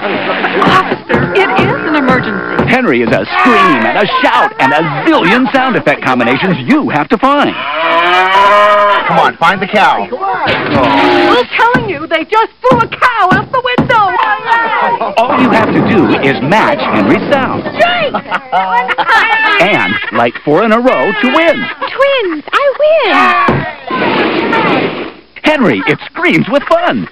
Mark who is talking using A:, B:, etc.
A: Officer, it is an emergency.
B: Henry is a scream and a shout and a zillion sound effect combinations you have to find.
C: Come on, find the cow.
A: I'm telling you, they just threw a cow out the window.
B: All you have to do is match Henry's sound. And like four in a row to win.
D: Twins, I win.
B: Henry, it screams with fun.